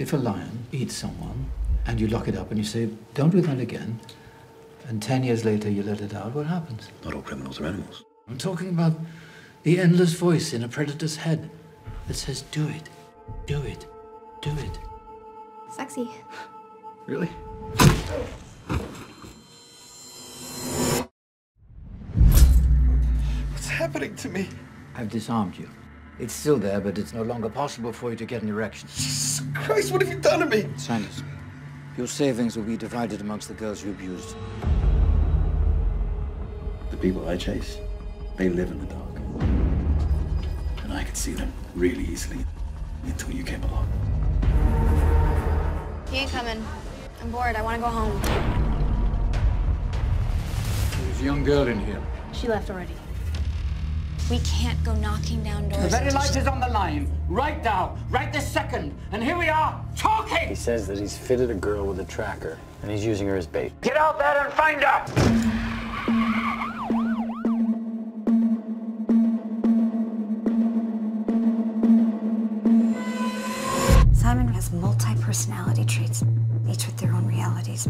If a lion eats someone and you lock it up and you say, don't do that again, and 10 years later you let it out, what happens? Not all criminals are animals. I'm talking about the endless voice in a predator's head that says, do it, do it, do it. Sexy. Really? What's happening to me? I've disarmed you. It's still there, but it's no longer possible for you to get an erection. Jesus Christ, what have you done to me? Silas, your savings will be divided amongst the girls you abused. The people I chase, they live in the dark. And I could see them really easily until you came along. He ain't coming. I'm bored. I want to go home. There's a young girl in here. She left already. We can't go knocking down doors. The very until life she- is on the line, right now, right this second, and here we are, talking! He says that he's fitted a girl with a tracker, and he's using her as bait. Get out there and find her! Simon has multi personality traits, each with their own realities.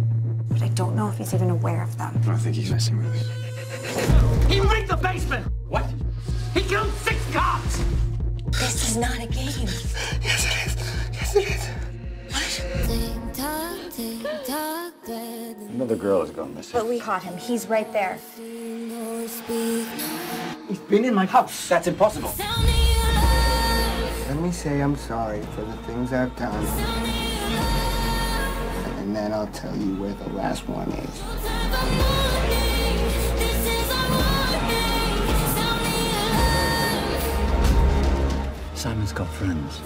But I don't know if he's even aware of them. I think he's messing with me. He rigged the basement! What? He killed six cops! This is not a game. Yes, it is. Yes, it is. Another girl has gone missing. But we caught him. He's right there. He's been in my house. That's impossible. Let me say I'm sorry for the things I've done. And then I'll tell you where the last one is. Simon's got friends.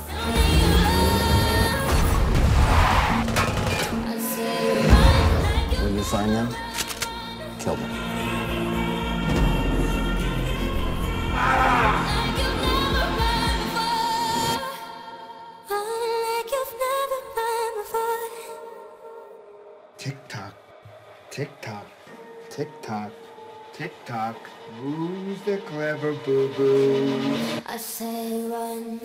When you find them, kill them. Tick tock, tick tock, tick tock, tick tock. Who's the clever boo boo? I say run,